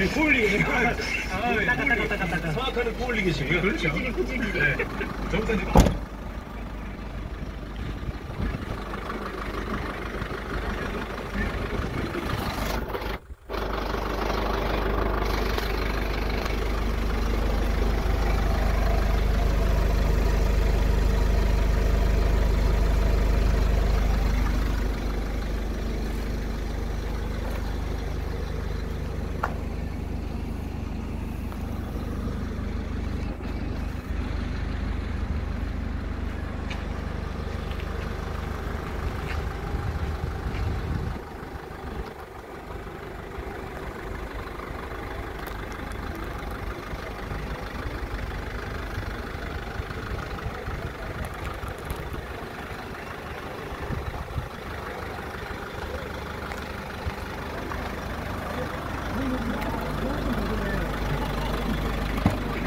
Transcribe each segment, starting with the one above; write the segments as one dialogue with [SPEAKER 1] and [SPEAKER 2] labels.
[SPEAKER 1] 제 코올리기. 아,
[SPEAKER 2] 따까따까따까따까.
[SPEAKER 1] 정확한 코올리기시고요. 그렇죠.
[SPEAKER 2] 코질이 코질이.
[SPEAKER 1] 네. 정선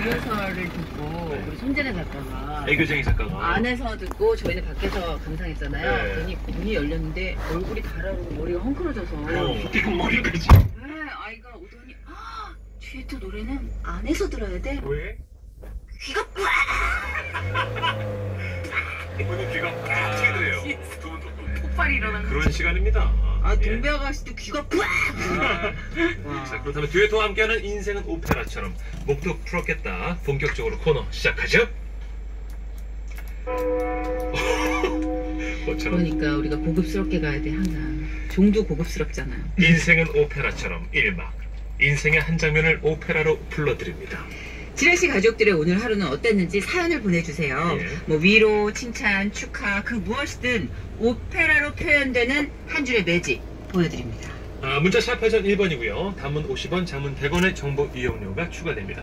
[SPEAKER 1] 님.
[SPEAKER 2] 리허설을 듣고
[SPEAKER 1] 네.
[SPEAKER 2] 우리 손재래 작가가
[SPEAKER 1] 애교쟁이 작가가.
[SPEAKER 2] 안에서 듣고 저희는 밖에서 감상했잖아요.
[SPEAKER 1] 네.
[SPEAKER 2] 그랬더니 문이 열렸는데 얼굴이 달아오르고 머리가 헝클어져서
[SPEAKER 1] 어, 지금 머리까지.
[SPEAKER 2] 네, 아이가 오더니 아, 듀에트 노래는 안에서 들어야 돼.
[SPEAKER 1] 왜?
[SPEAKER 2] 귀가 빡!
[SPEAKER 1] 오늘 귀가 꽉 트이네요. 두분
[SPEAKER 2] 폭발이 일어난 거.
[SPEAKER 1] 그런 시간입니다.
[SPEAKER 2] 아,
[SPEAKER 1] 예.
[SPEAKER 2] 동배 아가씨도 귀가 빡! 와.
[SPEAKER 1] 자 그렇다면 듀엣과 함께하는 인생은 오페라처럼 목도 풀었겠다 본격적으로 코너 시작하죠 뭐처럼
[SPEAKER 2] 그러니까 우리가 고급스럽게 가야 돼 항상. 종도 고급스럽잖아요.
[SPEAKER 1] 인생은 오페라처럼 1막 인생의 한 장면을 오페라로 불러드립니다
[SPEAKER 2] 지라시 가족들의 오늘 하루는 어땠는지 사연을 보내주세요.
[SPEAKER 1] 예.
[SPEAKER 2] 뭐 위로, 칭찬, 축하 그 무엇이든 오페라로 표현되는 한 줄의 매직 보여드립니다.
[SPEAKER 1] 아, 문자 샵 8001번이고요 단문 50원 장문 100원의 정보 이용료가 추가됩니다